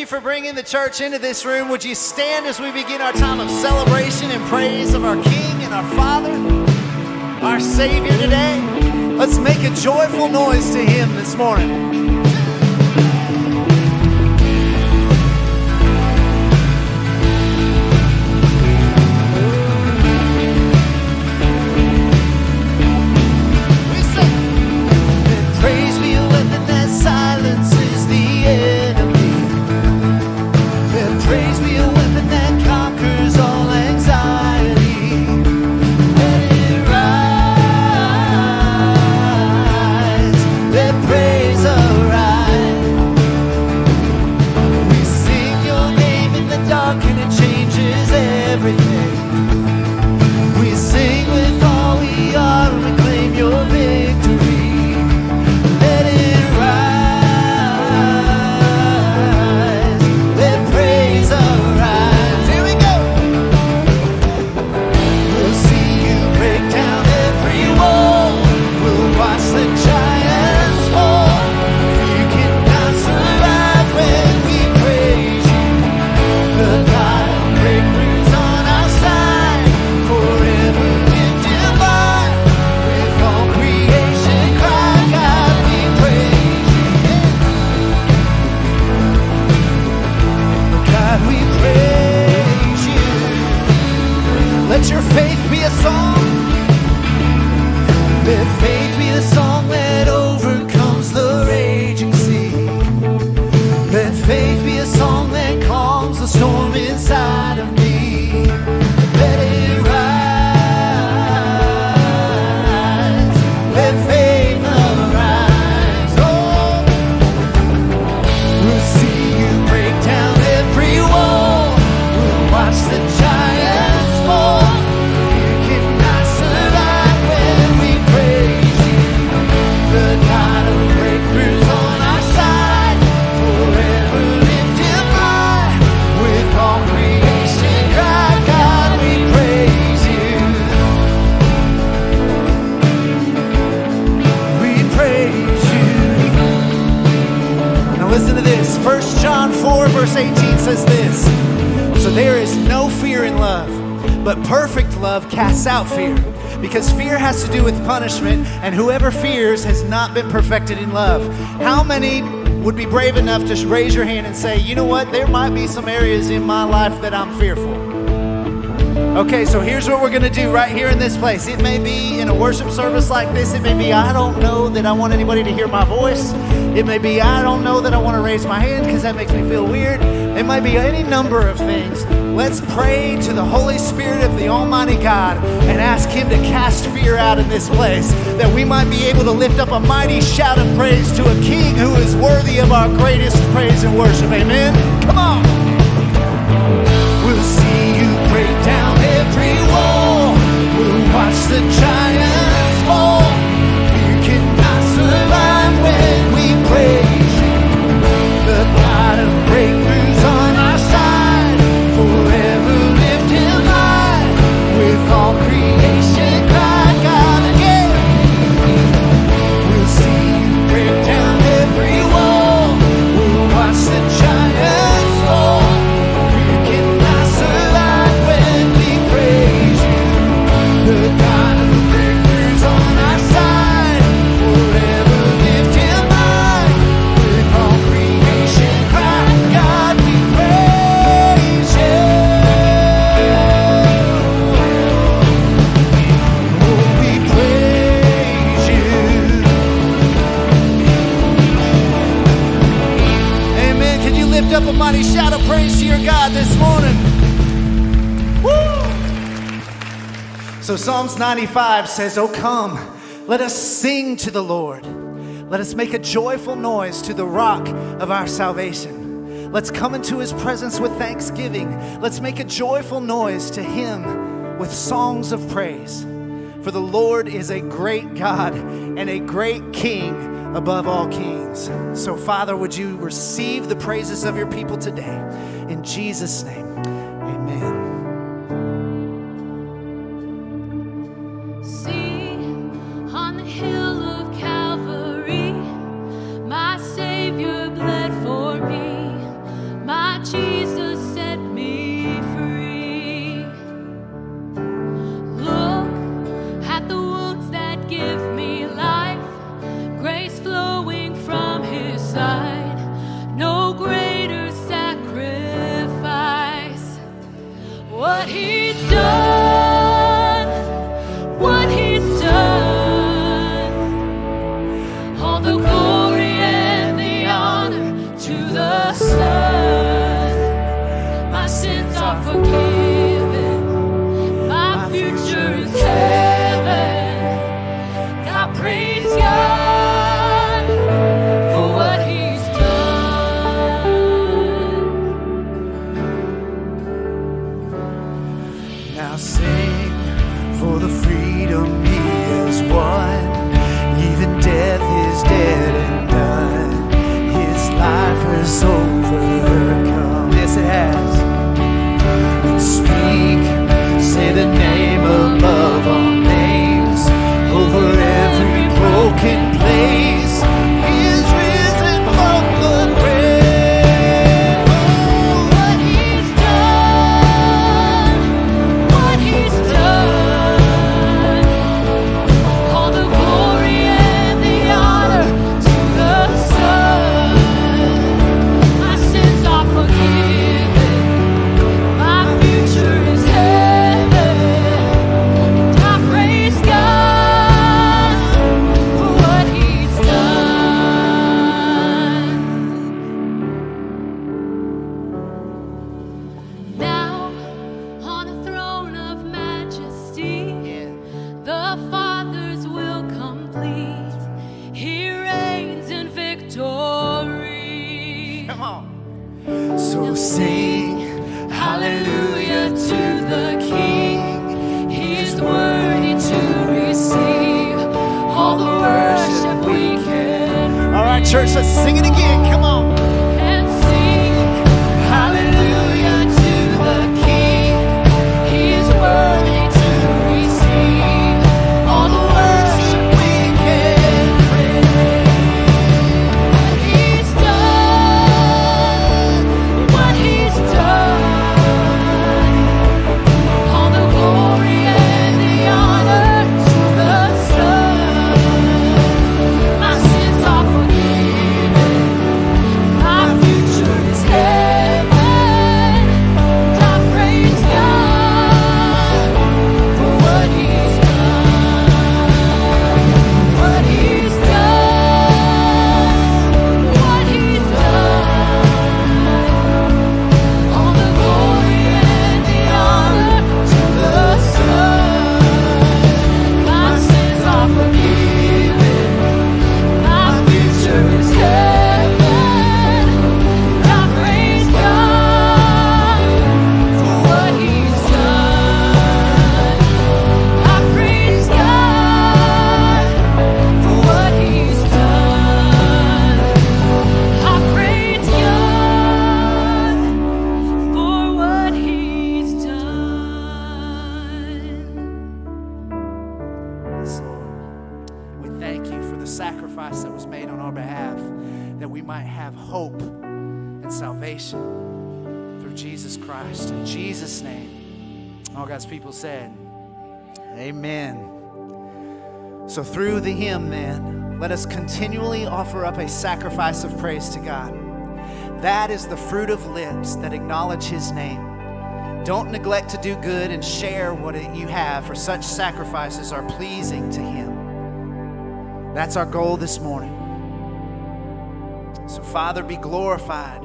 you for bringing the church into this room. Would you stand as we begin our time of celebration and praise of our King and our Father, our Savior today? Let's make a joyful noise to Him this morning. Not been perfected in love. How many would be brave enough to raise your hand and say, you know what, there might be some areas in my life that I'm fearful? Okay, so here's what we're going to do right here in this place. It may be in a worship service like this. It may be, I don't know that I want anybody to hear my voice. It may be, I don't know that I want to raise my hand because that makes me feel weird. It might be any number of things. Let's pray to the Holy Spirit of the Almighty God and ask Him to cast fear out in this place that we might be able to lift up a mighty shout of praise to a King who is worthy of our greatest praise and worship. Amen. Come on. We'll see you break down every wall. We'll watch the giants fall. You cannot survive when we praise up a mighty shout of praise to your God this morning? Woo! So Psalms 95 says, Oh, come, let us sing to the Lord. Let us make a joyful noise to the rock of our salvation. Let's come into his presence with thanksgiving. Let's make a joyful noise to him with songs of praise. For the Lord is a great God and a great King above all kings. So, Father, would you receive the praises of your people today? In Jesus' name, a sacrifice of praise to God. That is the fruit of lips that acknowledge His name. Don't neglect to do good and share what you have, for such sacrifices are pleasing to Him. That's our goal this morning. So, Father, be glorified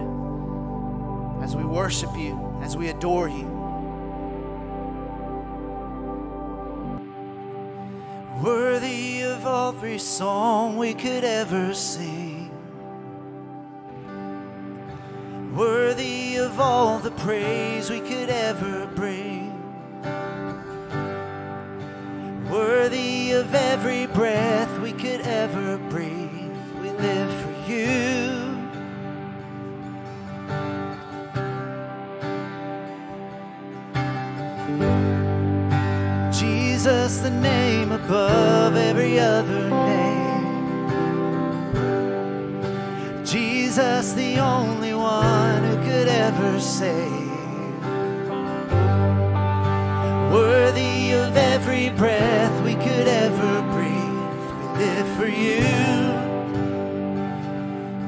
as we worship you, as we adore you. Worthy of every song we could ever sing. of all the praise we could ever bring. Worthy of every breath we could ever breathe. We live for you. Jesus, the name above every other name. Jesus, the only ever say, Worthy of every breath we could ever breathe, we live for you.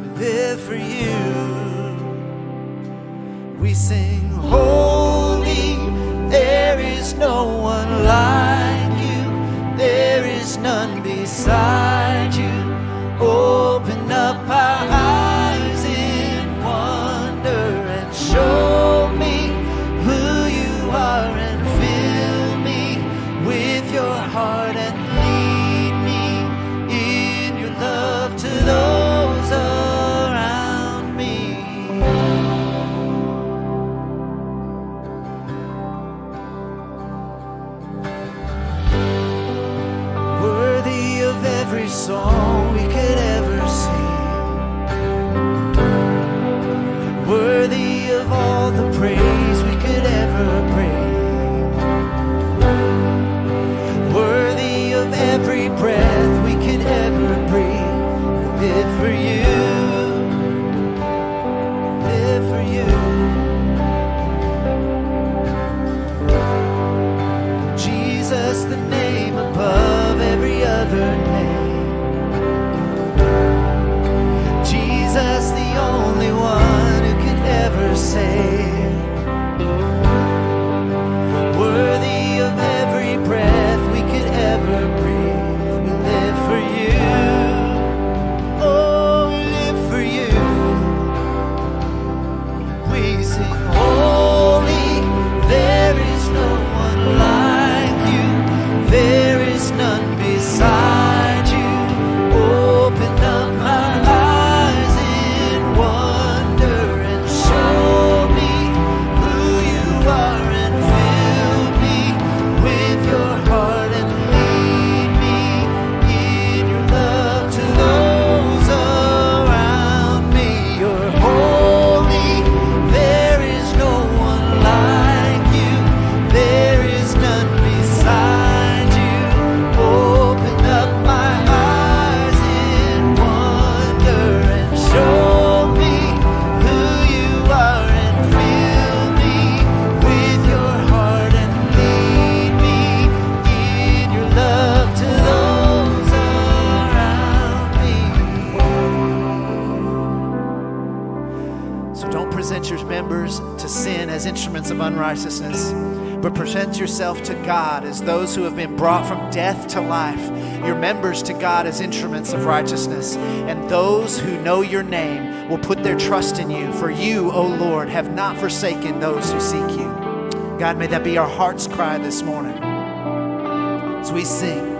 We live for you. We sing, Holy, there is no one like you, there is none beside. to God as instruments of righteousness. And those who know your name will put their trust in you. For you, O Lord, have not forsaken those who seek you. God, may that be our heart's cry this morning as we sing.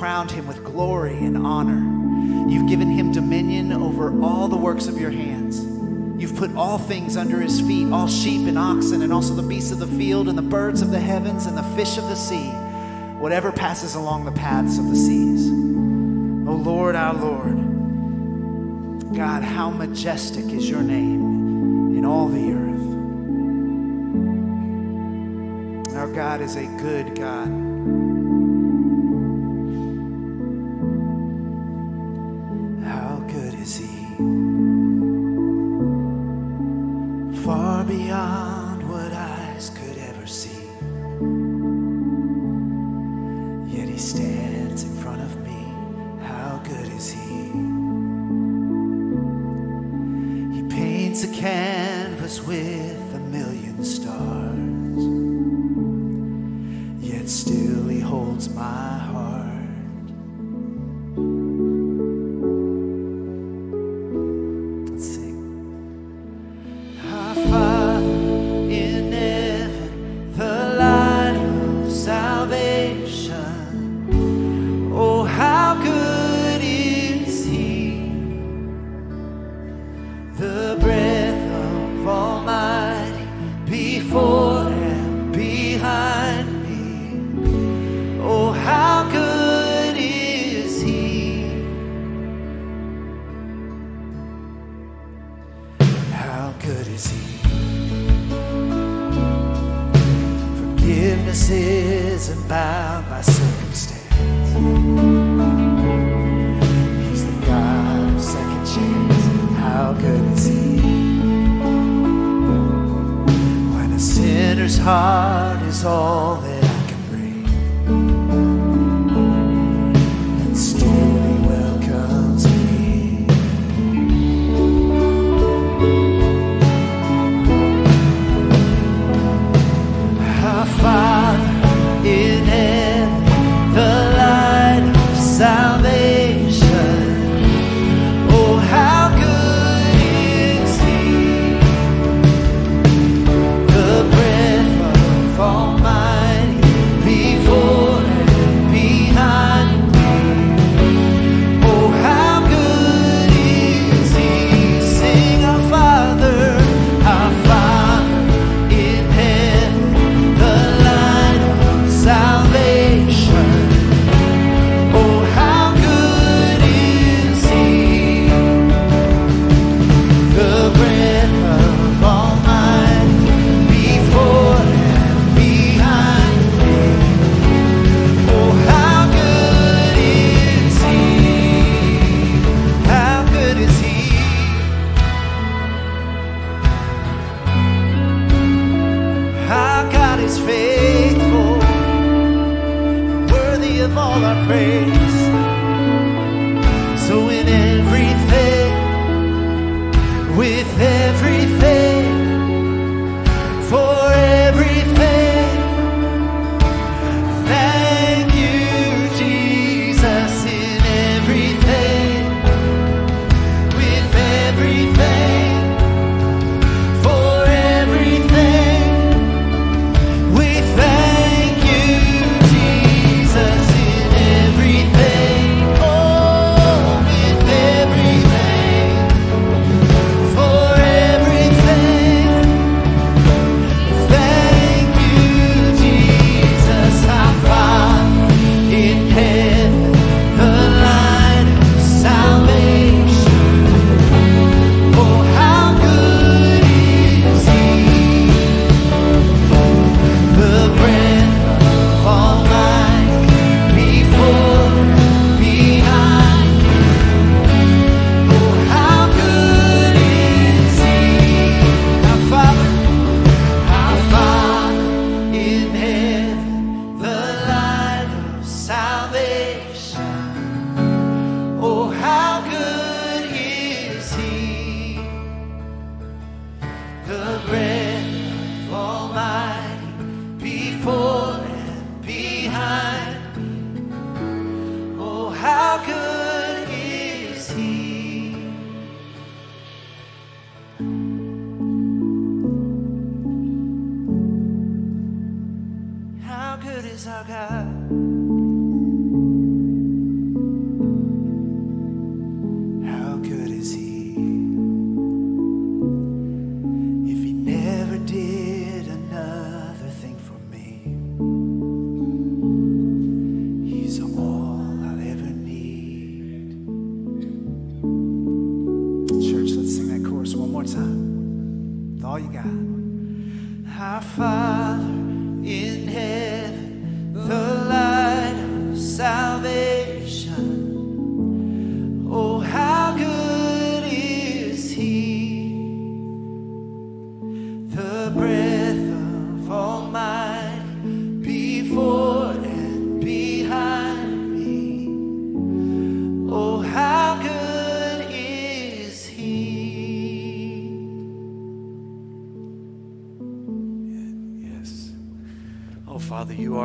crowned him with glory and honor. You've given him dominion over all the works of your hands. You've put all things under his feet, all sheep and oxen, and also the beasts of the field, and the birds of the heavens, and the fish of the sea, whatever passes along the paths of the seas. O oh Lord, our Lord, God, how majestic is your name in all the earth. Our God is a good God.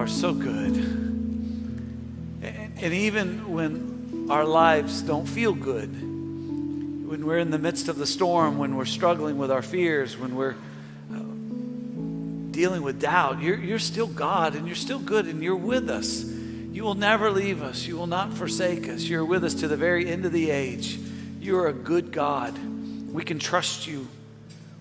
Are so good. And, and even when our lives don't feel good, when we're in the midst of the storm, when we're struggling with our fears, when we're uh, dealing with doubt, you're, you're still God and you're still good and you're with us. You will never leave us. You will not forsake us. You're with us to the very end of the age. You are a good God. We can trust you.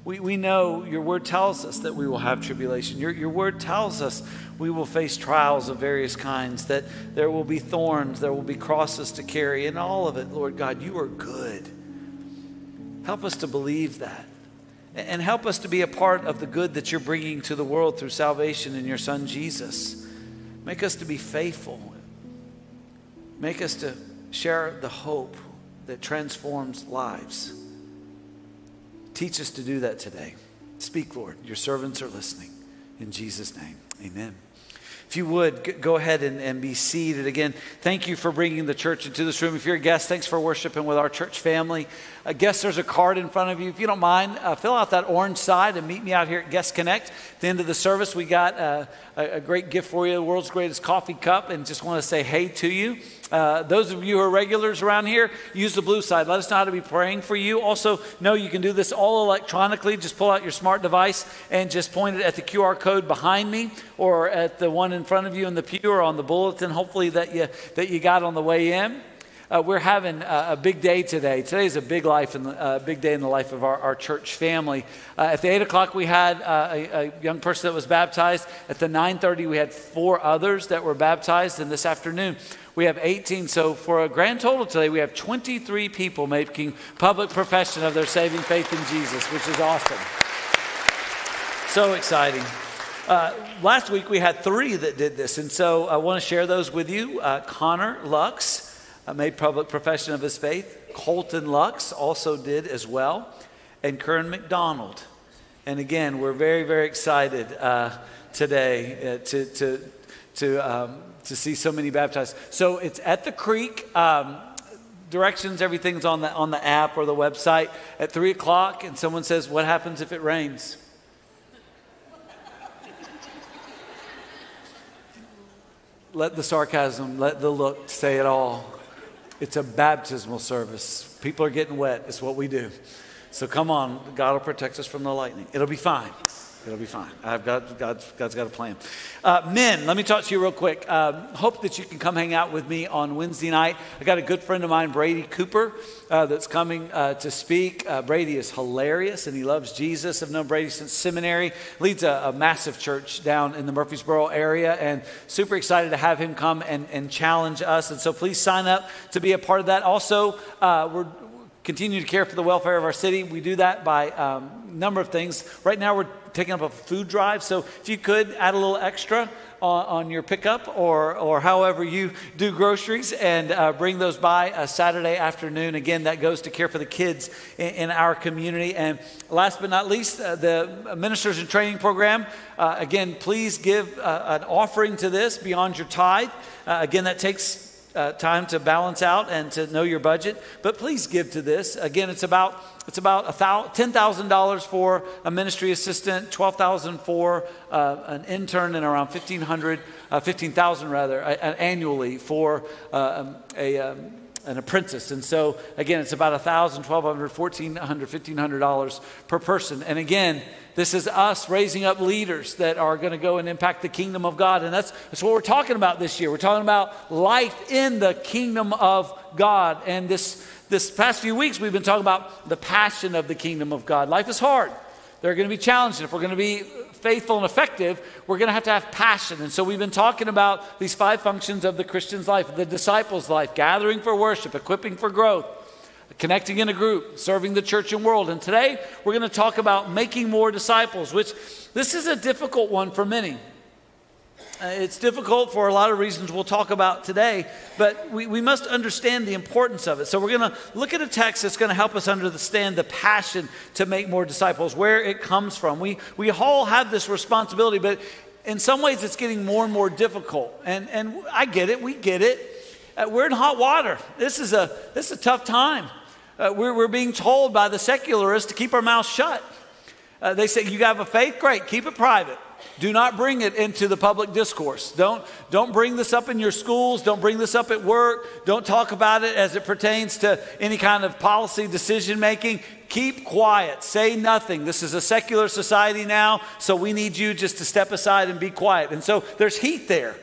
We, we know your word tells us that we will have tribulation. Your, your word tells us we will face trials of various kinds, that there will be thorns, there will be crosses to carry, and all of it, Lord God, you are good. Help us to believe that. And help us to be a part of the good that you're bringing to the world through salvation in your Son Jesus. Make us to be faithful. Make us to share the hope that transforms lives. Teach us to do that today. Speak, Lord. Your servants are listening. In Jesus' name, amen. If you would, go ahead and, and be seated. Again, thank you for bringing the church into this room. If you're a guest, thanks for worshiping with our church family. I guess there's a card in front of you. If you don't mind, uh, fill out that orange side and meet me out here at Guest Connect. At the end of the service, we got uh, a, great gift for you, the world's greatest coffee cup, and just want to say hey to you. Uh, those of you who are regulars around here, use the blue side. Let us know how to be praying for you. Also, know you can do this all electronically. Just pull out your smart device and just point it at the QR code behind me or at the one in front of you in the pew or on the bulletin, hopefully, that you, that you got on the way in. Uh, we're having a, a big day today. Today is a big life, and uh, big day in the life of our, our church family. Uh, at the eight o'clock, we had uh, a, a young person that was baptized. At the nine thirty, we had four others that were baptized, and this afternoon we have 18. So for a grand total today, we have 23 people making public profession of their saving faith in Jesus, which is awesome. So exciting. Uh, last week we had three that did this, and so I want to share those with you. Uh, Connor Lux uh, made public profession of his faith. Colton Lux also did as well, and Kern McDonald. And again, we're very, very excited uh, today uh, to, to, to, um, to see so many baptized. So it's at the creek. Um, directions, everything's on the, on the app or the website at 3 o'clock, and someone says, What happens if it rains? let the sarcasm, let the look say it all. It's a baptismal service. People are getting wet. It's what we do. So come on, God will protect us from the lightning. It'll be fine. It'll be fine. I've got God's, God's got a plan. Uh, men, let me talk to you real quick. Um, hope that you can come hang out with me on Wednesday night. I got a good friend of mine, Brady Cooper, uh, that's coming uh, to speak. Uh, Brady is hilarious and he loves Jesus. I've known Brady since seminary. Leads a, a, massive church down in the Murfreesboro area, and super excited to have him come and, and challenge us. And so please sign up to be a part of that. Also, uh, we're continue to care for the welfare of our city. We do that by a um, number of things. Right now, we're taking up a food drive. So if you could add a little extra on, on your pickup or, or however you do groceries and uh, bring those by a Saturday afternoon. Again, that goes to care for the kids in, in our community. And last but not least, uh, the Ministers in Training Program. Uh, again, please give uh, an offering to this beyond your tithe. Uh, again, that takes uh, time to balance out and to know your budget. But please give to this. Again, it's about it's about ten thousand dollars for a ministry assistant, twelve thousand for uh, an intern, and around fifteen hundred, uh, fifteen thousand rather, annually for uh, um, a. Um, an apprentice. And so, again, it's about $1,000, $1,200, $1,400, $1,500 per person. And again, this is us raising up leaders that are going to go and impact the kingdom of God. And that's, that's what we're talking about this year. We're talking about life in the kingdom of God. And this, this past few weeks, we've been talking about the passion of the kingdom of God. Life is hard. There are going to be challenges. If we're going to be faithful and effective, we're going to have to have passion. And so we've been talking about these five functions of the Christian's life, the disciples' life gathering for worship, equipping for growth, connecting in a group, serving the church and world. And today we're going to talk about making more disciples, which this is a difficult one for many. Uh, it's difficult for a lot of reasons we'll talk about today, but we, we must understand the importance of it. So, we're going to look at a text that's going to help us understand the passion to make more disciples, where it comes from. We, we all have this responsibility, but in some ways it's getting more and more difficult. And, and I get it, we get it. Uh, we're in hot water. This is a, this is a tough time. Uh, we're, we're being told by the secularists to keep our mouths shut. Uh, they say, You have a faith? Great, keep it private. Do not bring it into the public discourse. Don't, don't bring this up in your schools. Don't bring this up at work. Don't talk about it as it pertains to any kind of policy decision making. Keep quiet. Say nothing. This is a secular society now, so we need you just to step aside and be quiet. And so there's heat there.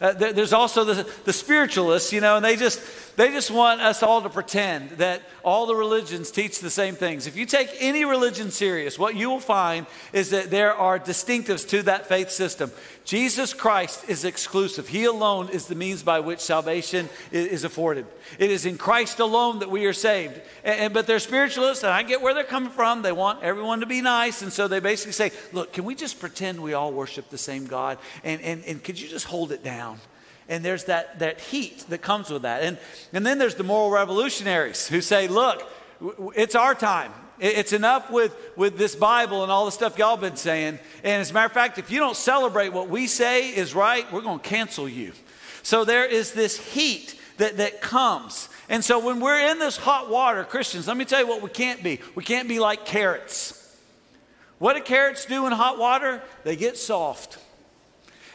Uh, there's also the, the spiritualists, you know, and they just they just want us all to pretend that all the religions teach the same things. If you take any religion serious, what you will find is that there are distinctives to that faith system. Jesus Christ is exclusive. He alone is the means by which salvation is afforded. It is in Christ alone that we are saved. And, and, but they're spiritualists, and I get where they're coming from. They want everyone to be nice, and so they basically say, "Look, can we just pretend we all worship the same God? And and, and could you just hold it down?" And there's that, that heat that comes with that. And, and then there's the moral revolutionaries who say, look, it's our time. It's enough with, with this Bible and all the stuff y'all been saying. And as a matter of fact, if you don't celebrate what we say is right, we're going to cancel you. So there is this heat that, that comes. And so when we're in this hot water, Christians, let me tell you what we can't be. We can't be like carrots. What do carrots do in hot water? They get soft.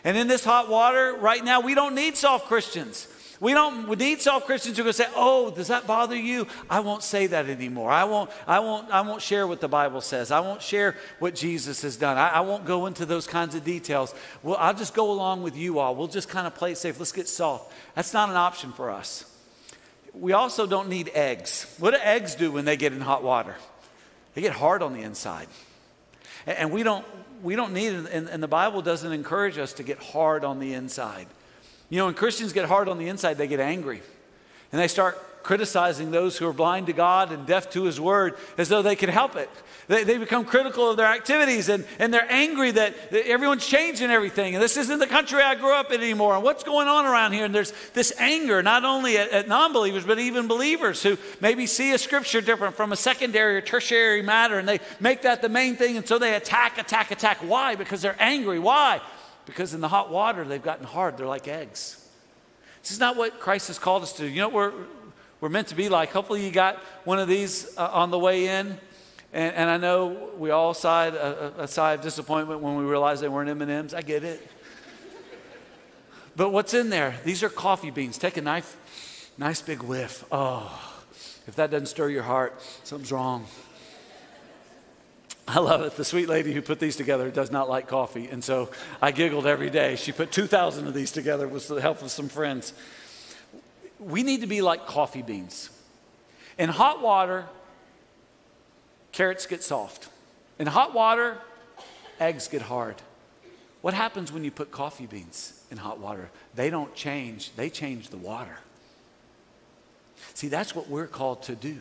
And in this hot water right now, we don't need soft Christians. We don't we need soft Christians who are going to say, "Oh, does that bother you?" I won't say that anymore. I won't. I won't. I won't share what the Bible says. I won't share what Jesus has done. I, I won't go into those kinds of details. Well, I'll just go along with you all. We'll just kind of play it safe. Let's get soft. That's not an option for us. We also don't need eggs. What do eggs do when they get in hot water? They get hard on the inside, and, and we don't we don't need it, and, and the Bible doesn't encourage us to get hard on the inside. You know, when Christians get hard on the inside, they get angry. And they start criticizing those who are blind to God and deaf to His Word as though they can help it. They, they become critical of their activities and, and they're angry that, everyone's changing everything. And this isn't the country I grew up in anymore. And what's going on around here? And there's this anger, not only at, at non believers, but even believers who maybe see a scripture different from a secondary or tertiary matter and they make that the main thing. And so they attack, attack, attack. Why? Because they're angry. Why? Because in the hot water, they've gotten hard. They're like eggs. This is not what Christ has called us to do. You know what we're, we're meant to be like? Hopefully, you got one of these uh, on the way in. And, and I know we all sighed a, a, sigh of disappointment when we realized they weren't M&Ms. I get it. But what's in there? These are coffee beans. Take a knife, nice big whiff. Oh, if that doesn't stir your heart, something's wrong. I love it. The sweet lady who put these together does not like coffee. And so I giggled every day. She put 2,000 of these together with the help of some friends. We need to be like coffee beans. In hot water, carrots get soft. In hot water, eggs get hard. What happens when you put coffee beans in hot water? They don't change, they change the water. See, that's what we're called to do.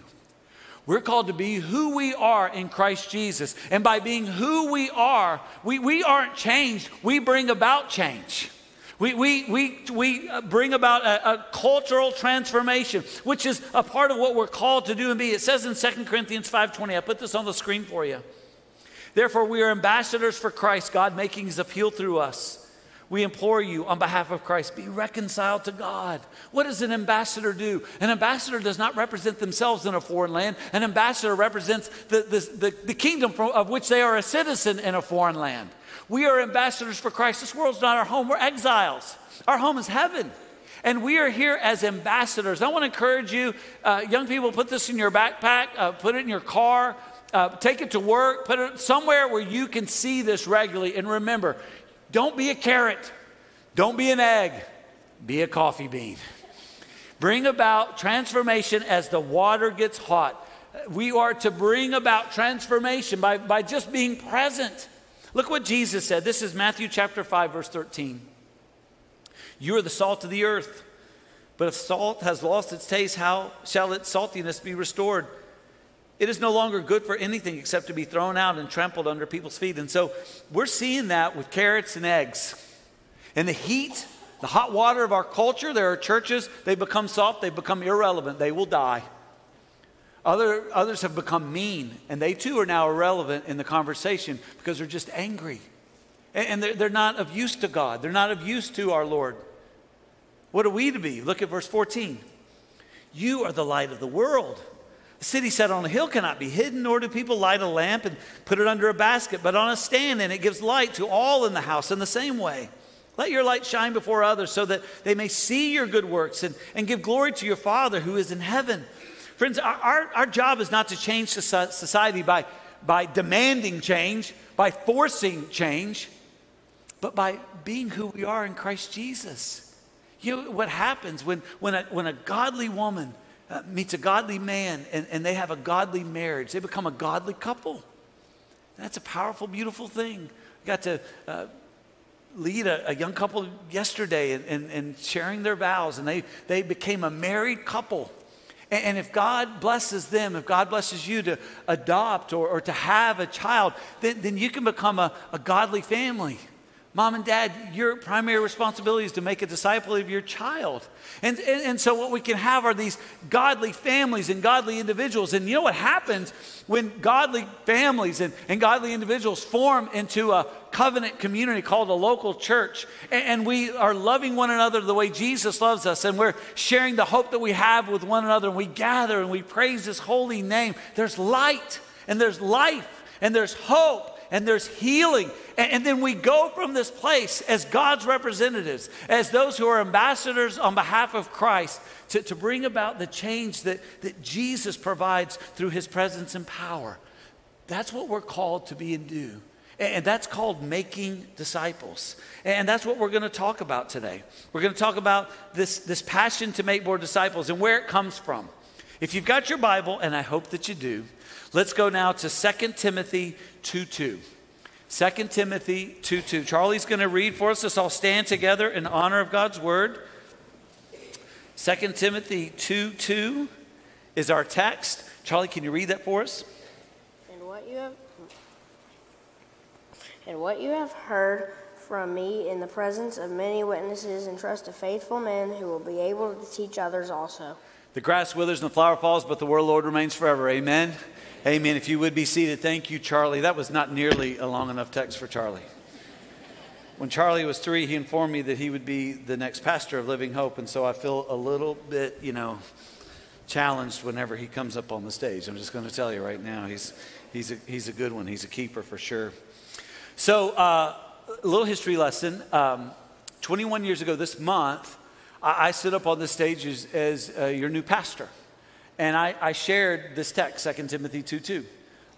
We're called to be who we are in Christ Jesus. And by being who we are, we, we aren't changed, we bring about change. We, we, we, we bring about a, a, cultural transformation, which is a part of what we're called to do and be. It says in 2 Corinthians 5.20, I put this on the screen for you. Therefore, we are ambassadors for Christ, God making his appeal through us. We implore you on behalf of Christ, be reconciled to God. What does an ambassador do? An ambassador does not represent themselves in a foreign land. An ambassador represents the, the, the, the kingdom of which they are a citizen in a foreign land. We are ambassadors for Christ. This world's not our home, we're exiles. Our home is heaven. And we are here as ambassadors. I want to encourage you, uh, young people, put this in your backpack, uh, put it in your car, uh, take it to work, put it somewhere where you can see this regularly. And remember, don't be a carrot, don't be an egg, be a coffee bean. Bring about transformation as the water gets hot. We are to bring about transformation by, by just being present. Look what Jesus said. This is Matthew chapter 5, verse 13. You are the salt of the earth. But if salt has lost its taste, how shall its saltiness be restored? It is no longer good for anything except to be thrown out and trampled under people's feet. And so we're seeing that with carrots and eggs. And the heat, the hot water of our culture, there are churches, they become soft, they become irrelevant, they will die. Other, others have become mean, and they too are now irrelevant in the conversation because they're just angry. And, and they're, they're not of use to God, they're not of use to our Lord. What are we to be? Look at verse 14. You are the light of the world. A city set on a hill cannot be hidden, nor do people light a lamp and put it under a basket, but on a stand, and it gives light to all in the house in the same way. Let your light shine before others so that they may see your good works and, and give glory to your Father who is in heaven. Friends, our, our, our job is not to change society by, by demanding change, by forcing change, but by being who we are in Christ Jesus. You know what happens when, when, a, when a godly woman uh, meets a godly man and, and they have a godly marriage, they become a godly couple. That's a powerful, beautiful thing. I got to uh, lead a, a, young couple yesterday and, and, and, sharing their vows, and they, they became a married couple. And, if God blesses them, if God blesses you to adopt or, or to have a child, then, then you can become a, a godly family. Mom and dad, your primary responsibility is to make a disciple of your child. And, and, and, so, what we can have are these godly families and godly individuals. And you know what happens when godly families and, and godly individuals form into a covenant community called a local church? And, and we are loving one another the way Jesus loves us, and we're sharing the hope that we have with one another, and we gather and we praise His holy name. There's light, and there's life, and there's hope and there's healing. And, and, then we go from this place as God's representatives, as those who are ambassadors on behalf of Christ, to, to bring about the change that, that Jesus provides through his presence and power. That's what we're called to be and do. And that's called making disciples. And that's what we're going to talk about today. We're going to talk about this, this passion to make more disciples and where it comes from. If you've got your Bible, and I hope that you do, let's go now to 2 Timothy 2 2. 2 Timothy 2 2. Charlie's going to read for us. Let's all stand together in honor of God's word. 2 Timothy 2 2 is our text. Charlie, can you read that for us? And what you have and what you have heard from me in the presence of many witnesses, entrust to faithful men who will be able to teach others also. The grass withers and the flower falls, but the word of the Lord remains forever. Amen. Amen. If you would be seated, thank you, Charlie. That was not nearly a long enough text for Charlie. When Charlie was three, he informed me that he would be the next pastor of Living Hope, and so I feel a little bit, you know, challenged whenever he comes up on the stage. I'm just going to tell you right now, he's, he's, a, he's a good one. He's a keeper for sure. So, uh, a little history lesson. Um, 21 years ago this month, I, I stood up on the stage as, as uh, your new pastor. And I, I shared this text, 2 Timothy 2 2.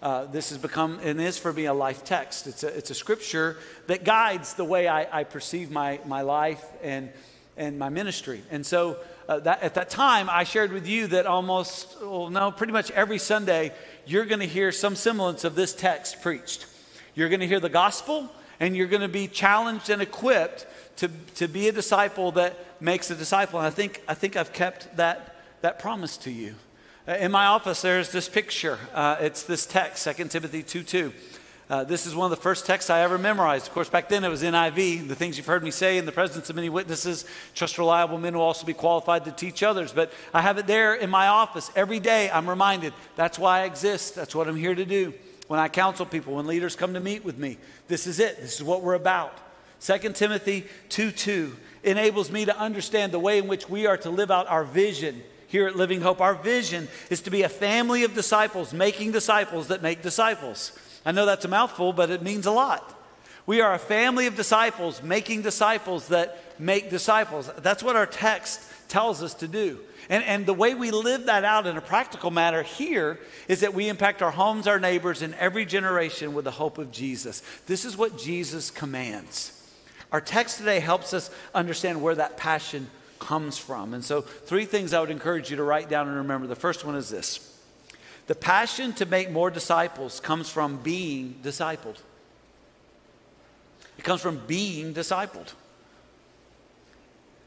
Uh, this has become and is for me a life text. It's a, it's a scripture that guides the way I, I perceive my, my life and, and my ministry. And so uh, that, at that time, I shared with you that almost, well, no, pretty much every Sunday, you're going to hear some semblance of this text preached. You're going to hear the gospel, and you're going to be challenged and equipped to, to be a disciple that makes a disciple. And I think, I think I've kept that, that promise to you. Uh, in my office, there's this picture. Uh, it's this text, 2 Timothy 2 2. Uh, this is one of the first texts I ever memorized. Of course, back then it was NIV, the things you've heard me say in the presence of many witnesses. Trust reliable men will also be qualified to teach others. But I have it there in my office. Every day I'm reminded that's why I exist. That's what I'm here to do. When I counsel people, when leaders come to meet with me, this is it. This is what we're about. 2 Timothy 2 2 enables me to understand the way in which we are to live out our vision here at Living Hope. Our vision is to be a family of disciples, making disciples that make disciples. I know that's a mouthful, but it means a lot. We are a family of disciples, making disciples that make disciples. That's what our text tells us to do. And, and the way we live that out in a practical matter here is that we impact our homes, our neighbors, and every generation with the hope of Jesus. This is what Jesus commands. Our text today helps us understand where that passion comes from. And so, three things I would encourage you to write down and remember. The first one is this the passion to make more disciples comes from being discipled. It comes from being discipled.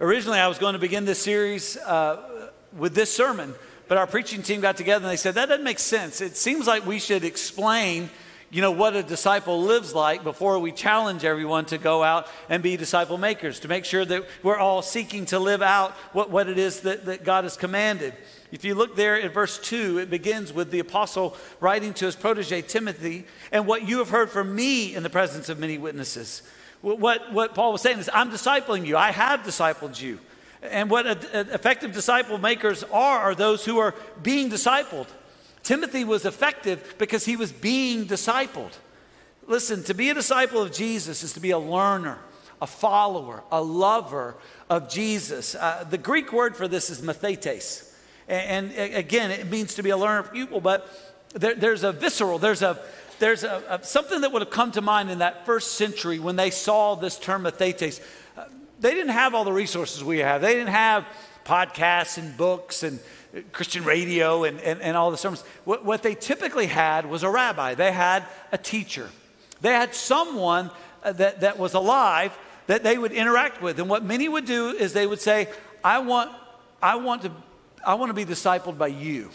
Originally, I was going to begin this series uh, with this sermon, but our preaching team got together and they said, that doesn't make sense. It seems like we should explain you know, what a disciple lives like before we challenge everyone to go out and be disciple makers, to make sure that we're all seeking to live out what, what it is that, that God has commanded. If you look there at verse 2, it begins with the apostle writing to his protege Timothy, and what you have heard from me in the presence of many witnesses. What, what Paul was saying is, I'm discipling you, I have discipled you. And what a, a effective disciple makers are, are those who are being discipled. Timothy was effective because he was being discipled. Listen, to be a disciple of Jesus is to be a learner, a follower, a lover of Jesus. Uh, the Greek word for this is mathetes. And, and, again, it means to be a learner pupil, but there, there's a visceral, there's a there's a, a, something that would have come to mind in that first century when they saw this term mathetes. Uh, they didn't have all the resources we have. They didn't have podcasts and books and Christian radio and, and, and all the sermons. What, what they typically had was a rabbi, they had a teacher, they had someone uh, that, that was alive that they would interact with. And what many would do is they would say, I want, I want, to, I want to be discipled by you.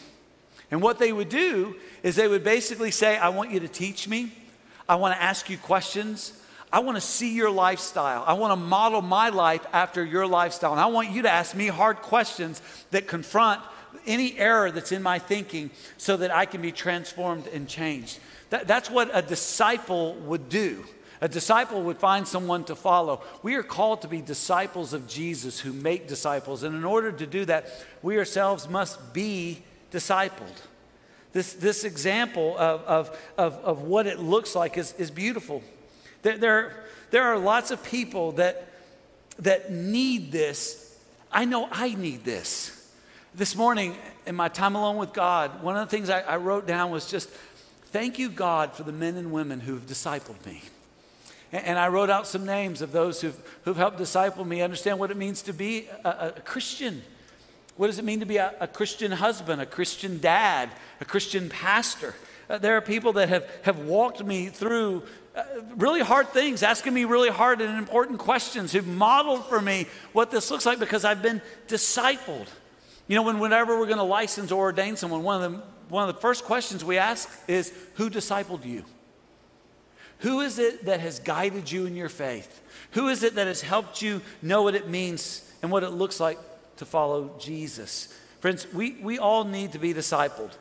And what they would do is they would basically say, I want you to teach me. I want to ask you questions. I want to see your lifestyle. I want to model my life after your lifestyle. And I want you to ask me hard questions that confront any error that's in my thinking so that I can be transformed and changed. That, that's what a disciple would do. A disciple would find someone to follow. We are called to be disciples of Jesus who make disciples. And in order to do that, we ourselves must be discipled. This, this example of, of, of, of what it looks like is, is beautiful. There, there, there are lots of people that, that need this. I know I need this. This morning, in my time alone with God, one of the things I, I wrote down was just thank you, God, for the men and women who've discipled me. And, I wrote out some names of those who've, who've helped disciple me, understand what it means to be a, a Christian. What does it mean to be a, a, Christian husband, a Christian dad, a Christian pastor? Uh, there are people that have, have walked me through uh, really hard things, asking me really hard and important questions, who've modeled for me what this looks like because I've been discipled. You know, when, whenever we're going to license or ordain someone, one of, the, one of the first questions we ask is Who discipled you? Who is it that has guided you in your faith? Who is it that has helped you know what it means and what it looks like to follow Jesus? Friends, we, we all need to be discipled.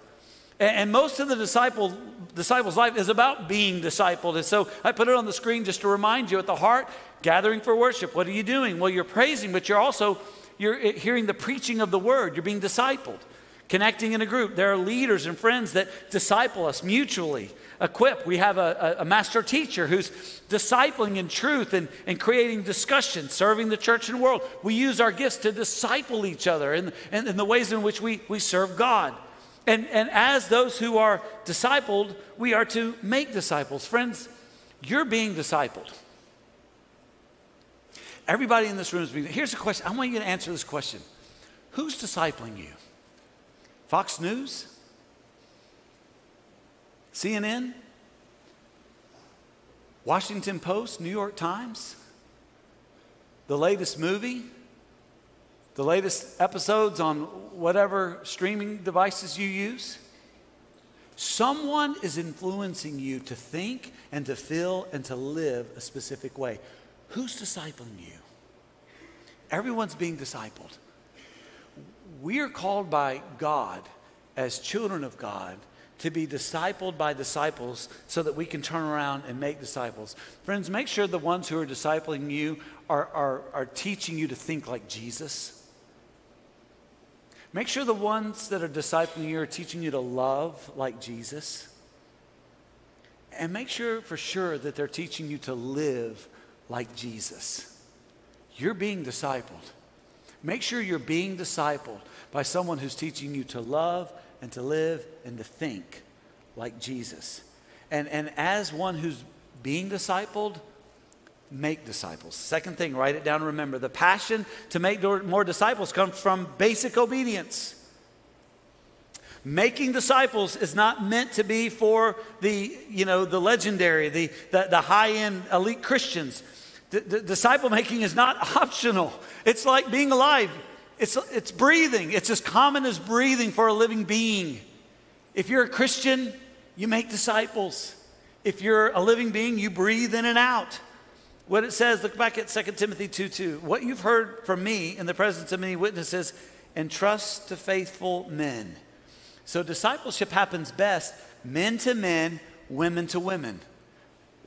And, most of the disciple, disciple's life is about being discipled. And so I put it on the screen just to remind you at the heart, gathering for worship. What are you doing? Well, you're praising, but you're also you're eh, hearing the preaching of the word, you're being discipled. Connecting in a group. There are leaders and friends that disciple us mutually, equip. We have a, a, a master teacher who's discipling in truth and, and creating discussion, serving the church and world. We use our gifts to disciple each other in, in, in the ways in which we, we serve God. And, and as those who are discipled, we are to make disciples. Friends, you're being discipled. Everybody in this room is being. Here's a question. I want you to answer this question Who's discipling you? Fox News? CNN? Washington Post? New York Times? The latest movie? The latest episodes on whatever streaming devices you use? Someone is influencing you to think and to feel and to live a specific way. Who's discipling you? Everyone's being discipled. We are called by God as children of God to be discipled by disciples so that we can turn around and make disciples. Friends, make sure the ones who are discipling you are, are, are teaching you to think like Jesus. Make sure the ones that are discipling you are teaching you to love like Jesus. And make sure for sure that they're teaching you to live like Jesus. You're being discipled. Make sure you're being discipled by someone who's teaching you to love and to live and to think like Jesus. And, and as one who's being discipled, make disciples. Second thing, write it down, remember. The passion to make more disciples comes from basic obedience. Making disciples is not meant to be for the, you know, the legendary, the, the, the high-end elite Christians. D- d- disciple making is not optional. It's like being alive. It's, it's breathing. It's as common as breathing for a living being. If you're a Christian, you make disciples. If you're a living being, you breathe in and out. What it says, look back at 2 Timothy 2 2. What you've heard from me in the presence of many witnesses, entrust to faithful men. So discipleship happens best men to men, women to women.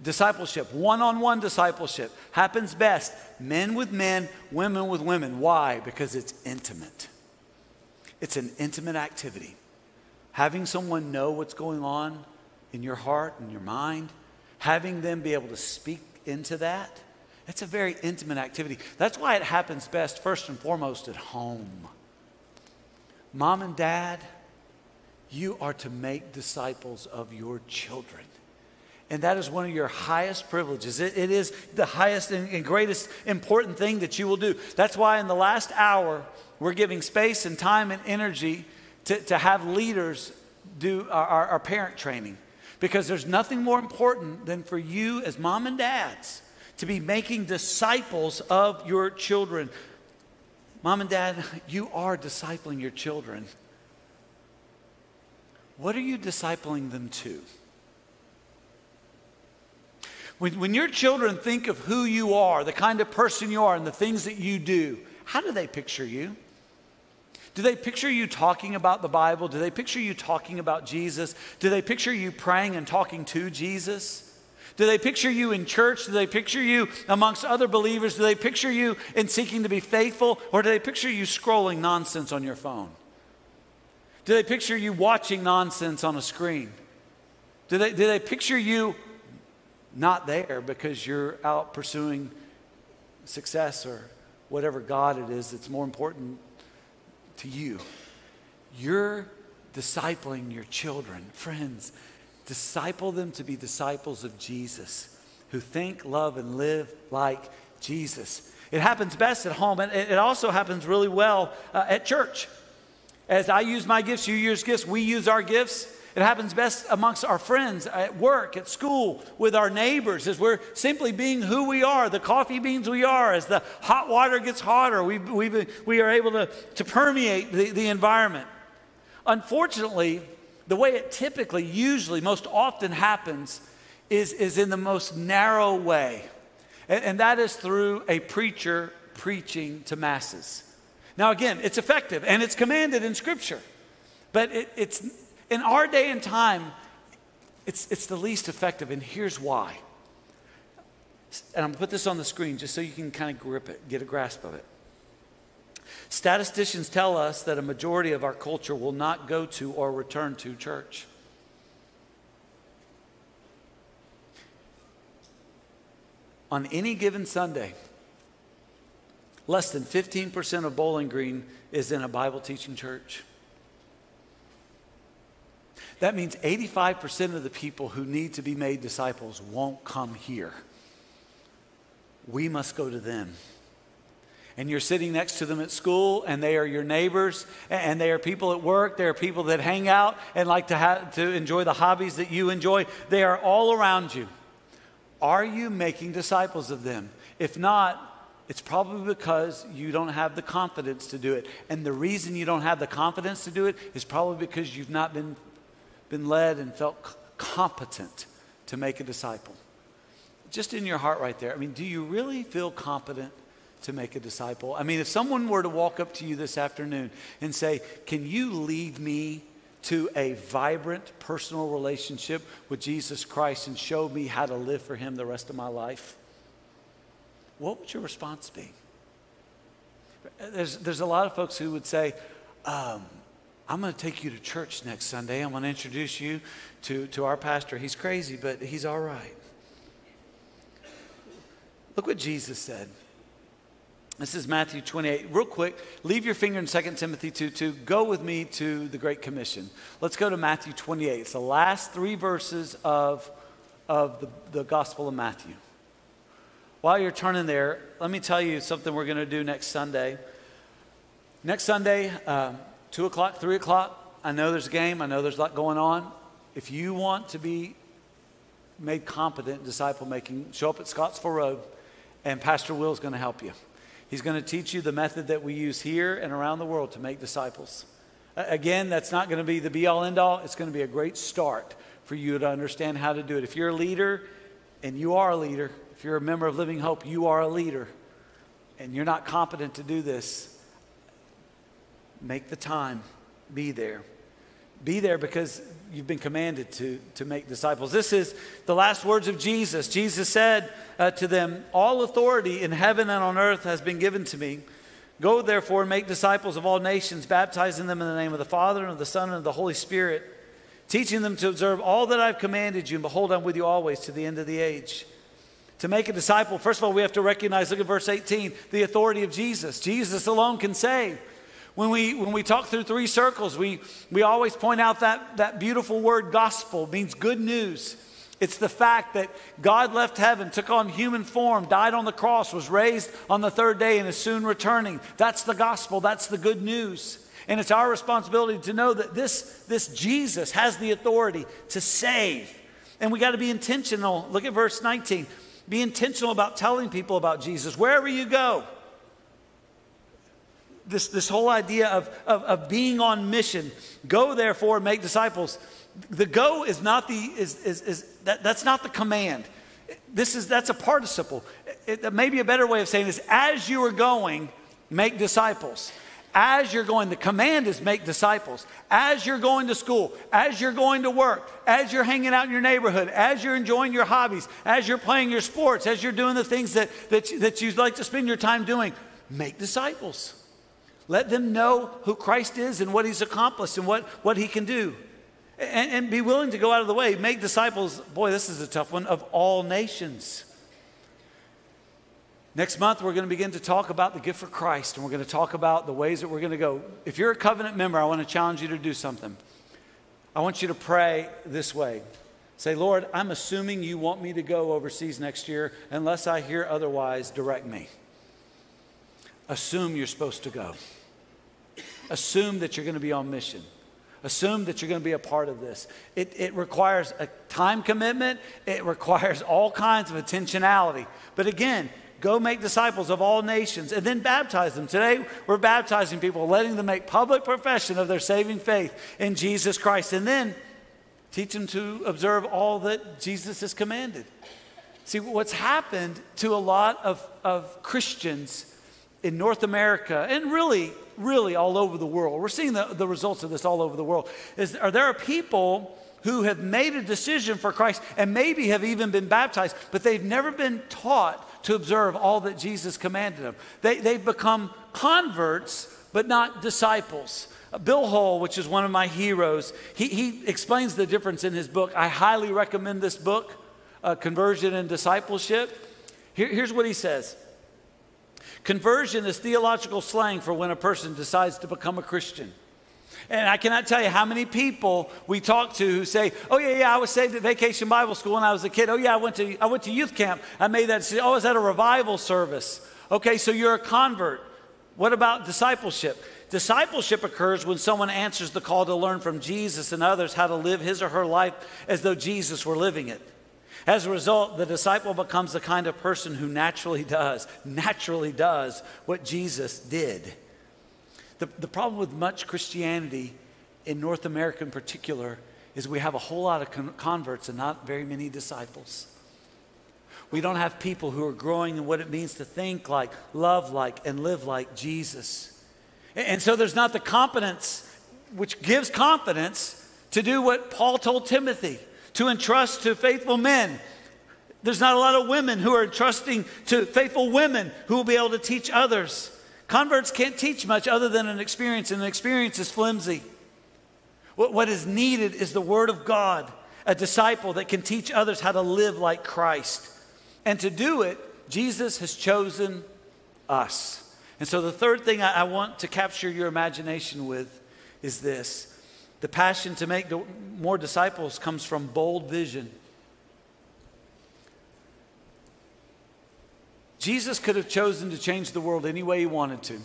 Discipleship, one on one discipleship, happens best men with men, women with women. Why? Because it's intimate. It's an intimate activity. Having someone know what's going on in your heart and your mind, having them be able to speak into that, it's a very intimate activity. That's why it happens best, first and foremost, at home. Mom and dad, you are to make disciples of your children. And that is one of your highest privileges. it, it is the highest and, and greatest important thing that you will do. That's why in the last hour, we're giving space and time and energy to, to have leaders do our, our, our parent training. Because there's nothing more important than for you as mom and dads to be making disciples of your children. Mom and dad, you are discipling your children. What are you discipling them to? When, when your children think of who you are, the kind of person you are, and the things that you do, how do they picture you? Do they picture you talking about the Bible? Do they picture you talking about Jesus? Do they picture you praying and talking to Jesus? Do they picture you in church? Do they picture you amongst other believers? Do they picture you in seeking to be faithful? Or do they picture you scrolling nonsense on your phone? Do they picture you watching nonsense on a screen? Do they, do they picture you not there because you're out pursuing success or whatever God it is that's more important to you. You're discipling your children. Friends, disciple them to be disciples of Jesus who think, love, and live like Jesus. It happens best at home, and it also happens really well uh, at church. As I use my gifts, you use gifts, we use our gifts. It happens best amongst our friends at work, at school, with our neighbors, as we're simply being who we are, the coffee beans we are. As the hot water gets hotter, we, we, we are able to, to permeate the, the environment. Unfortunately, the way it typically, usually, most often happens is, is in the most narrow way, and, and that is through a preacher preaching to masses. Now, again, it's effective and it's commanded in Scripture, but it, it's in our day and time, it's, it's the least effective, and here's why. And I'm gonna put this on the screen just so you can kind of grip it, get a grasp of it. Statisticians tell us that a majority of our culture will not go to or return to church. On any given Sunday, less than 15% of Bowling Green is in a Bible teaching church. That means 85% of the people who need to be made disciples won't come here. We must go to them. And you're sitting next to them at school, and they are your neighbors, and they are people at work. They are people that hang out and like to, to enjoy the hobbies that you enjoy. They are all around you. Are you making disciples of them? If not, it's probably because you don't have the confidence to do it. And the reason you don't have the confidence to do it is probably because you've not been been led and felt competent to make a disciple? Just in your heart right there, I mean, do you really feel competent to make a disciple? I mean, if someone were to walk up to you this afternoon and say, Can you lead me to a vibrant personal relationship with Jesus Christ and show me how to live for Him the rest of my life? What would your response be? There's, there's a lot of folks who would say, um, I'm going to take you to church next Sunday. I'm going to introduce you to, to our pastor. He's crazy, but he's all right. Look what Jesus said. This is Matthew 28. Real quick, leave your finger in 2 Timothy 2 2. Go with me to the Great Commission. Let's go to Matthew 28. It's the last three verses of, of the, the Gospel of Matthew. While you're turning there, let me tell you something we're going to do next Sunday. Next Sunday, um, 2 o'clock, 3 o'clock, I know there's a game, I know there's a lot going on. If you want to be made competent in disciple making, show up at Scottsville Road And Pastor Will is going to help you. He's going to teach you the method that we use here and around the world to make disciples. Again, that's not going to be the be all end all. It's going to be a great start for you to understand how to do it. If you're a leader, and you are a leader, if you're a member of Living Hope, you are a leader, and you're not competent to do this, make the time, be there. Be there because you've been commanded to, to make disciples. This is the last words of Jesus. Jesus said uh, to them, All authority in heaven and on earth has been given to me. Go therefore and make disciples of all nations, baptizing them in the name of the Father and of the Son and of the Holy Spirit, teaching them to observe all that I've commanded you, and behold, I'm with you always to the end of the age. To make a disciple, first of all, we have to recognize, look at verse 18, the authority of Jesus. Jesus alone can save. When we, when we talk through three circles, we, we always point out that, that beautiful word gospel means good news. It's the fact that God left heaven, took on human form, died on the cross, was raised on the third day, and is soon returning. That's the gospel. That's the good news. And it's our responsibility to know that this, this Jesus has the authority to save. And we got to be intentional. Look at verse 19. Be intentional about telling people about Jesus wherever you go this, this whole idea of, of, of being on mission. Go therefore and make disciples. The go is not the is, is, is that, that's not the command. This is that's a participle. It, it, maybe a better way of saying this: as you are going, make disciples. As you're going, the command is make disciples. As you're going to school, as you're going to work, as you're hanging out in your neighborhood, as you're enjoying your hobbies, as you're playing your sports, as you're doing the things that, that, that you like to spend your time doing, make disciples. Let them know who Christ is and what he's accomplished and what, what he can do. And, and be willing to go out of the way. Make disciples, boy, this is a tough one, of all nations. Next month, we're going to begin to talk about the gift for Christ, and we're going to talk about the ways that we're going to go. If you're a covenant member, I want to challenge you to do something. I want you to pray this way Say, Lord, I'm assuming you want me to go overseas next year. Unless I hear otherwise, direct me. Assume you're supposed to go. Assume that you're going to be on mission. Assume that you're going to be a part of this. It, it requires a time commitment, it requires all kinds of intentionality. But again, go make disciples of all nations and then baptize them. Today, we're baptizing people, letting them make public profession of their saving faith in Jesus Christ, and then teach them to observe all that Jesus has commanded. See, what's happened to a lot of, of Christians in North America and really, really all over the world, we're seeing the, the results of this all over the world, is are there are people who have made a decision for Christ and maybe have even been baptized, but they've never been taught to observe all that Jesus commanded them. They, they've become converts, but not disciples. Bill Hull, which is one of my heroes, he, he explains the difference in his book. I highly recommend this book, uh, Conversion and Discipleship. Here, here's what he says Conversion is theological slang for when a person decides to become a Christian. And I cannot tell you how many people we talk to who say, "Oh yeah, yeah, I was saved at Vacation Bible School when I was a kid. Oh yeah, I went to I went to youth camp. I made that. Oh, is that a revival service? Okay, so you're a convert. What about discipleship? Discipleship occurs when someone answers the call to learn from Jesus and others how to live his or her life as though Jesus were living it. As a result, the disciple becomes the kind of person who naturally does, naturally does what Jesus did. The, the problem with much Christianity, in North America in particular, is we have a whole lot of con- converts and not very many disciples. We don't have people who are growing in what it means to think like, love like, and live like Jesus. And, and so there's not the competence, which gives confidence to do what Paul told Timothy to entrust to faithful men. There's not a lot of women who are entrusting to faithful women who will be able to teach others. Converts can't teach much other than an experience, and an experience is flimsy. What, is needed is the Word of God, a disciple that can teach others how to live like Christ. And to do it, Jesus has chosen us. And so, the third thing I want to capture your imagination with is this the passion to make more disciples comes from bold vision. Jesus could have chosen to change the world any way he wanted to.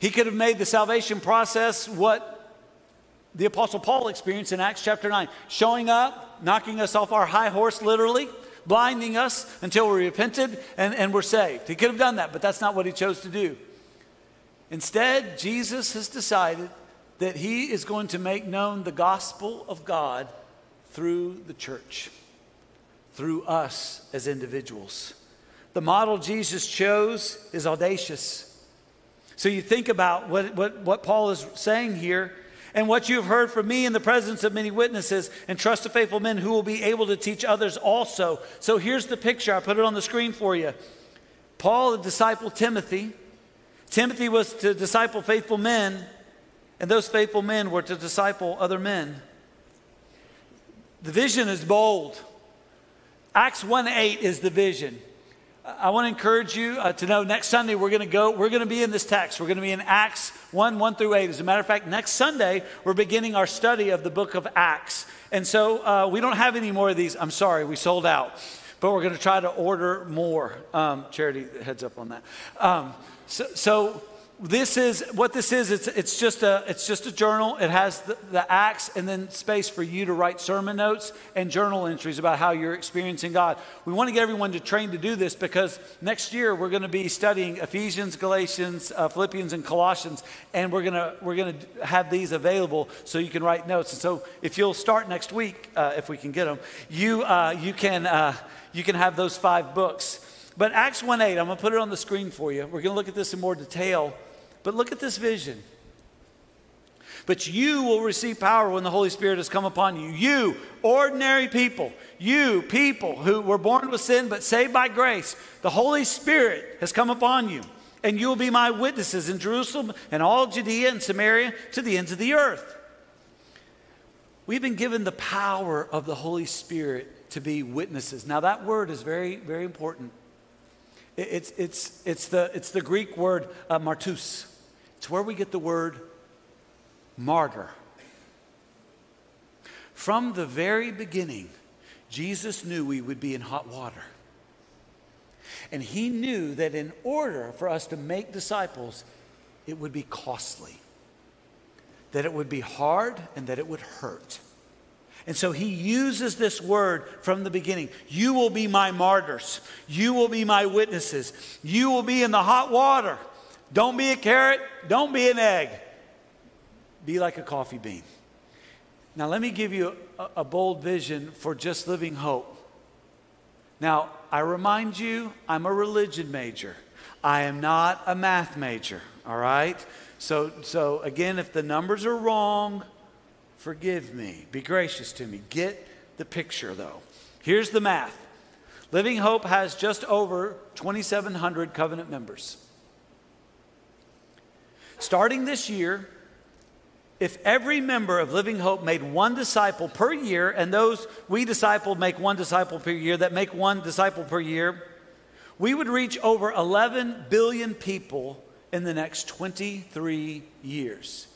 He could have made the salvation process what the Apostle Paul experienced in Acts chapter 9 showing up, knocking us off our high horse, literally, blinding us until we repented and, and we're saved. He could have done that, but that's not what he chose to do. Instead, Jesus has decided that he is going to make known the gospel of God through the church, through us as individuals. The model Jesus chose is audacious. So you think about what, what, what Paul is saying here and what you have heard from me in the presence of many witnesses, and trust the faithful men who will be able to teach others also. So here's the picture. I put it on the screen for you. Paul, the disciple Timothy. Timothy was to disciple faithful men, and those faithful men were to disciple other men. The vision is bold. Acts 1 8 is the vision. I want to encourage you uh, to know next Sunday we're going to go, we're going to be in this text. We're going to be in Acts 1 1 through 8. As a matter of fact, next Sunday we're beginning our study of the book of Acts. And so uh, we don't have any more of these. I'm sorry, we sold out. But we're going to try to order more. Um, charity, heads up on that. Um, so, so this is what this is it's, it's just a it's just a journal. It has the, the, acts and then space for you to write sermon notes and journal entries about how you're experiencing god. We want to get everyone to train to do this because next year we're going to be studying ephesians galatians uh, philippians and colossians and we're going to we're going to have these available so you can write notes. And so if you'll start next week uh, if we can get them you uh, you can uh, you can have those five books. But acts 1 8 i'm going to put it on the screen for you. We're going to look at this in more detail but look at this vision. But you will receive power when the Holy Spirit has come upon you. You, ordinary people, you, people who were born with sin but saved by grace, the Holy Spirit has come upon you. And you will be my witnesses in Jerusalem and all Judea and Samaria to the ends of the earth. We've been given the power of the Holy Spirit to be witnesses. Now, that word is very, very important. It's, it's, it's, the, it's the Greek word uh, martus. It's where we get the word martyr. From the very beginning, Jesus knew we would be in hot water. And he knew that in order for us to make disciples, it would be costly, that it would be hard, and that it would hurt. And so he uses this word from the beginning. You will be my martyrs. You will be my witnesses. You will be in the hot water. Don't be a carrot. Don't be an egg. Be like a coffee bean. Now, let me give you a, a bold vision for just living hope. Now, I remind you, I'm a religion major. I am not a math major, all right? So, so again, if the numbers are wrong, forgive me. Be gracious to me. Get the picture, though. Here's the math Living Hope has just over 2,700 covenant members. Starting this year, if every member of Living Hope made one disciple per year, and those we discipled make one disciple per year, that make one disciple per year, we would reach over 11 billion people in the next 23 years.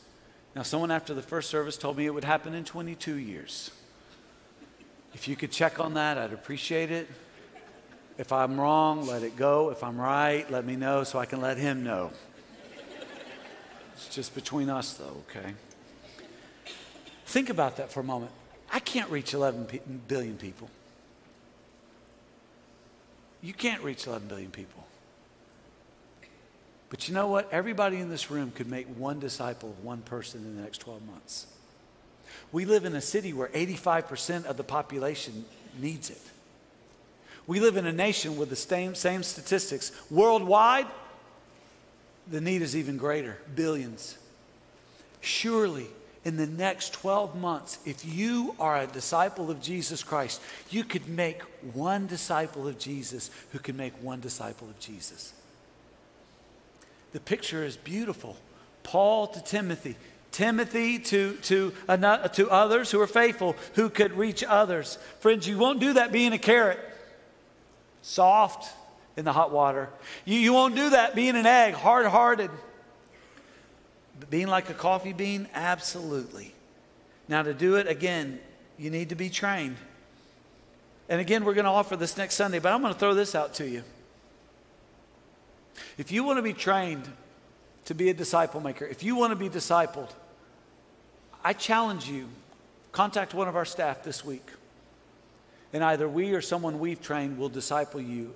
Now, someone after the first service told me it would happen in 22 years. If you could check on that, I'd appreciate it. If I'm wrong, let it go. If I'm right, let me know so I can let him know. It's just between us, though, okay? Think about that for a moment. I can't reach 11 billion people. You can't reach 11 billion people. But you know what? Everybody in this room could make one disciple of one person in the next 12 months. We live in a city where 85% of the population needs it. We live in a nation with the same, same statistics. Worldwide, the need is even greater billions. Surely, in the next 12 months, if you are a disciple of Jesus Christ, you could make one disciple of Jesus who can make one disciple of Jesus. The picture is beautiful. Paul to Timothy, Timothy to, to, to others who are faithful, who could reach others. Friends, you won't do that being a carrot. Soft, in the hot water. You, you won't do that being an egg, hard hearted. But being like a coffee bean, absolutely. Now, to do it again, you need to be trained. And again, we're going to offer this next Sunday, but I'm going to throw this out to you. If you want to be trained to be a disciple maker, if you want to be discipled, I challenge you contact one of our staff this week and either we or someone we've trained will disciple you.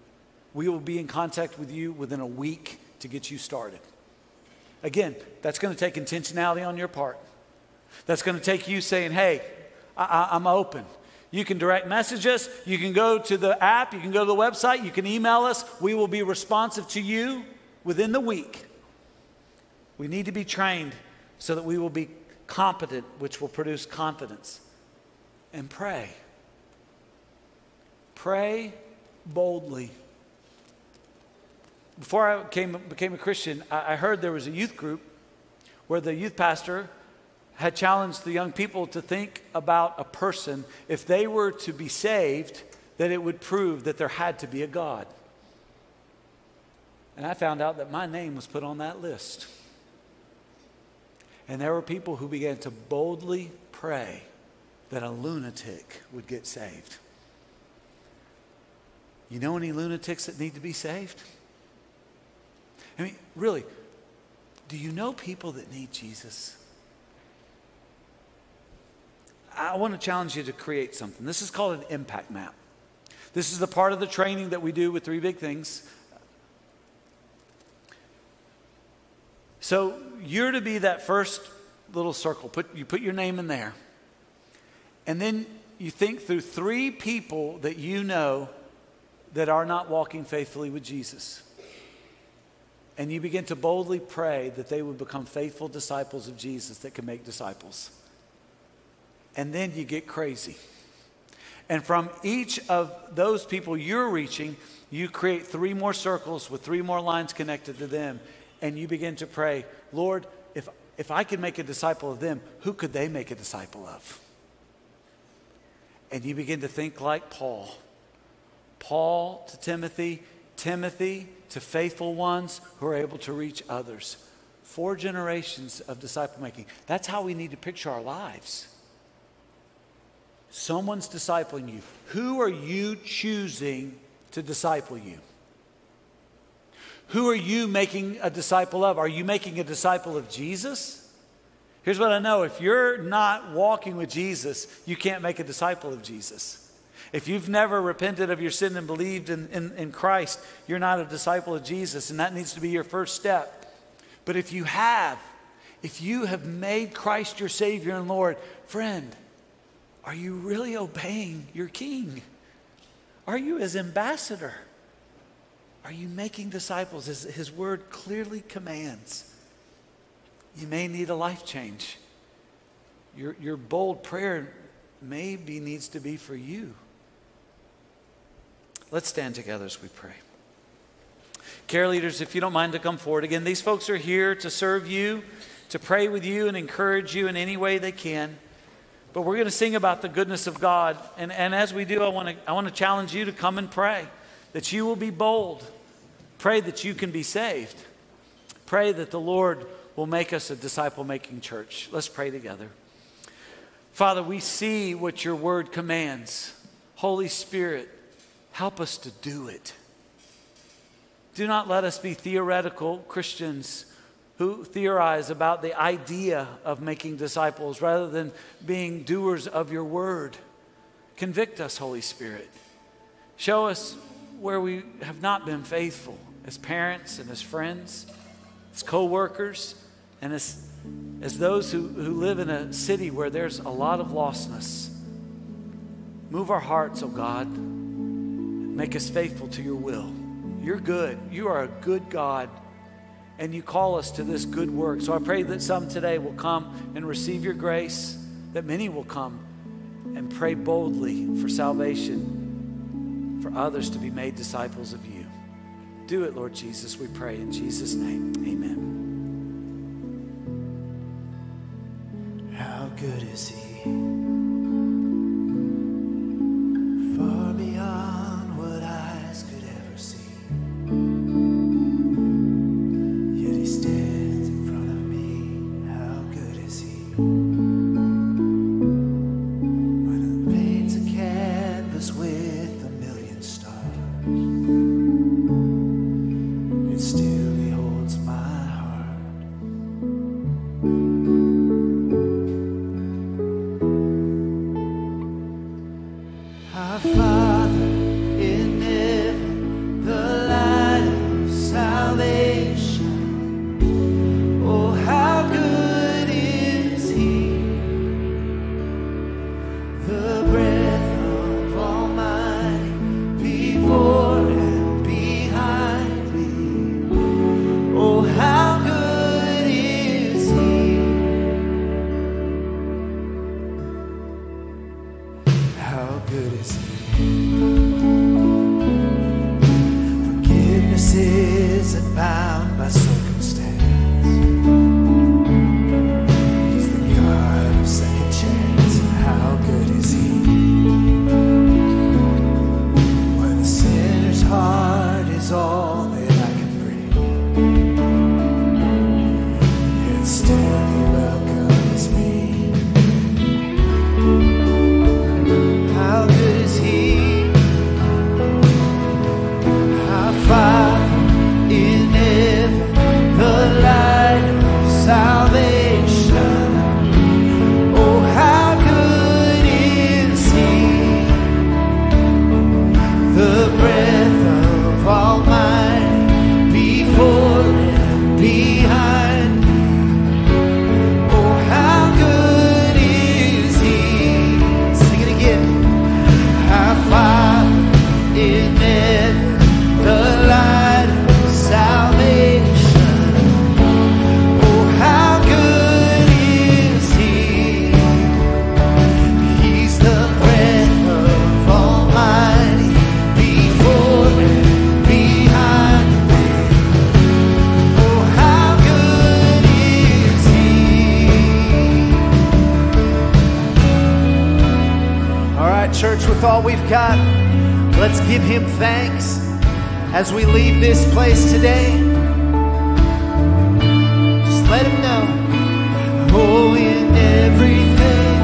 We will be in contact with you within a week to get you started. Again, that's going to take intentionality on your part. That's going to take you saying, hey, I, am open. You can direct message us. You can go to the app. You can go to the website. You can email us. We will be responsive to you within the week. We need to be trained so that we will be competent, which will produce confidence. And pray. Pray boldly. Before I came, became a Christian, I, I heard there was a youth group where the youth pastor had challenged the young people to think about a person, if they were to be saved, that it would prove that there had to be a God. And I found out that my name was put on that list. And there were people who began to boldly pray that a lunatic would get saved. You know any lunatics that need to be saved? I mean, really, do you know people that need Jesus? I want to challenge you to create something. This is called an impact map. This is the part of the training that we do with three big things. So you're to be that first little circle. Put, you put your name in there. And then you think through three people that you know that are not walking faithfully with Jesus. And you begin to boldly pray that they would become faithful disciples of Jesus that can make disciples and then you get crazy. And from each of those people you're reaching, you create three more circles with three more lines connected to them. And you begin to pray, Lord, if, if I could make a disciple of them, who could they make a disciple of? And you begin to think like Paul. Paul to Timothy, Timothy to faithful ones who are able to reach others. Four generations of disciple making. That's how we need to picture our lives. Someone's discipling you. Who are you choosing to disciple you? Who are you making a disciple of? Are you making a disciple of Jesus? Here's what I know if you're not walking with Jesus, you can't make a disciple of Jesus. If you've never repented of your sin and believed in, in, in, Christ, you're not a disciple of Jesus, and that needs to be your first step. But if you have, if you have made Christ your Savior and Lord, friend, are you really obeying your king? Are you his ambassador? Are you making disciples as his word clearly commands? You may need a life change. Your, your bold prayer maybe needs to be for you. Let's stand together as we pray. Care leaders, if you don't mind to come forward again, these folks are here to serve you, to pray with you, and encourage you in any way they can. But we're going to sing about the goodness of God. And, and as we do, I want to I want to challenge you to come and pray that you will be bold. Pray that you can be saved. Pray that the Lord will make us a disciple making church. Let's pray together. Father, we see what your word commands. Holy Spirit, help us to do it. Do not let us be theoretical Christians who theorize about the idea of making disciples rather than being doers of your word. Convict us, Holy Spirit. Show us where we have not been faithful as parents and as friends, as co workers, and as, as those who, who live in a city where there's a lot of lostness. Move our hearts, O oh God. Make us faithful to your will. You're good. You are a good God and you call us to this good work. So I pray that some today will come and receive your grace, that many will come and pray boldly for salvation, for others to be made disciples of you. Do it, Lord Jesus, we pray in Jesus' name. Amen. How good is He? church with all we've got. Let's give him thanks as we leave this place today. Just let him know. Oh, in everything,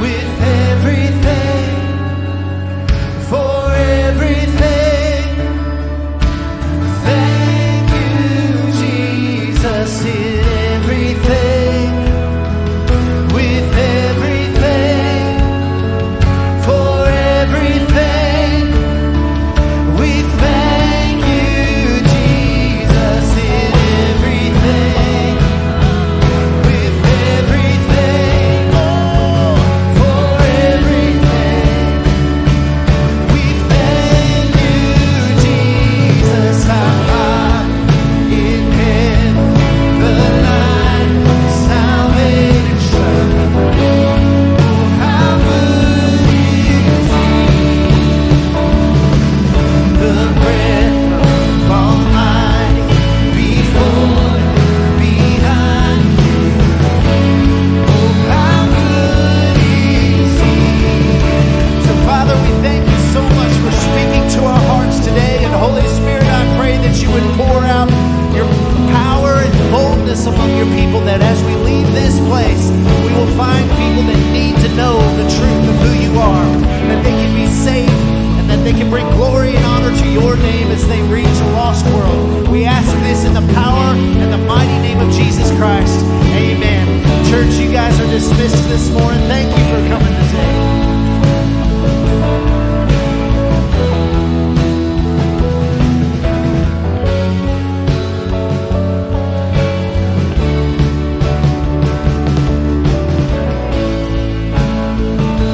with everything. this morning. Thank you for coming.